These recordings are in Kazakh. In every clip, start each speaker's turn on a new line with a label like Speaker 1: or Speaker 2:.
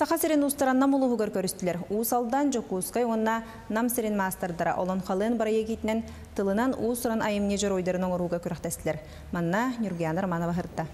Speaker 1: Саха сирен устаран намулугугар көрүстүлер. Уусалдан жокуускай онна нам сирен мастардара олон халын барайы кетінен тылынан уусуран айымне жор ойдарын оңоруга көрөктестилер. Манна Нюргиянар Манова хырта.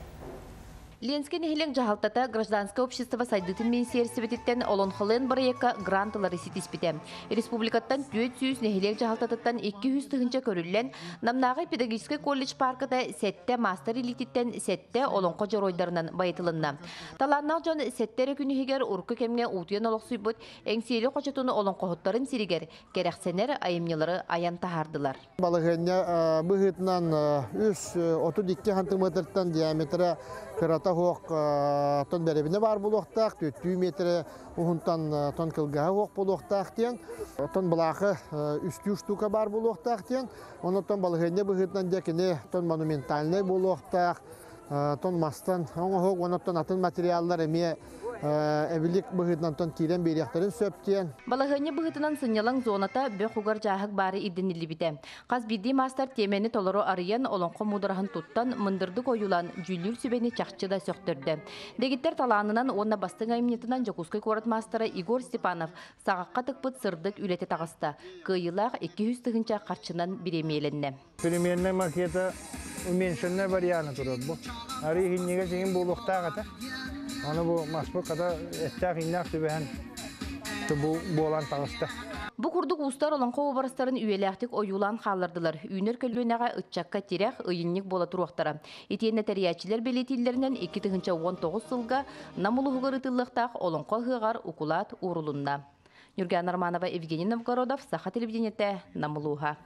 Speaker 2: Ленскен эхилен жахалтата гражданское общество сайдытын министерсибетиттен олон хылын барыяка грантылары ситиспите. Республикаттан түйет сүйіз нехилек жахалтататтан 200 тыгынча көрүллен намнағы педагогический колледж паркыда сетте мастер элититтен сетте олон қожар ойдарынан байытылынна. Таланнақ жон сеттері күнігер уркы кемге утуян олықсуйбут әңсиелі қожатуны олон қоғыттарын сиригер керексенер айымнелары аян тахардылар.
Speaker 3: Оту дикке хантымытыртан диаметры кырата хоқ тон беребине бар булуқтақ, төттүү метрі ухунтан тон кылгаһа хоқ булуқтақ тен, тон балақы үстүү штука бар булуқтақ тен, оны тон балыгыня быгытнан декіне тон монументальный булуқтақ, тон мастан, оңы хоқ, оны тон атын материалдар эме эбилик быгытнан кирен берияқтарын сөптен.
Speaker 2: Балахыны быгытынан сынялың зоната бө хугар жахык бары иденилибите. Каз бидди мастер темени толору арыян олонқо мудыраһын туттан мындырды коюлан жүлүр сүбени чакчыда сөктөрдө. Дегиттер талаанынан онна бастың аймнетынан Жокускай корот мастера Игорь Степанов сагакка тыкпыт сырдык үлете тагыста. Кыйылак 200 тыгынча карчынан биремеленне.
Speaker 4: Переменная макета уменьшенная варианты турат бу. Ари хиннеге жеңин Аны бу када эттак иннак түбәһен. Бу болан тагыста.
Speaker 2: Бу курдук устар олонқо обарыстарын үйеләқтік ойулан қалырдылар. Үйнер көлбенеға үтчакка терек ыйынник бола туруқтара. Етені тәриячилер белетиллерінен 2019 сылға намулуғығыр ытыллықтақ олонқо хығар укулат урулунна. Юрген Арманова, Евгений Новгородов, Саха телевидениете, Намулуха.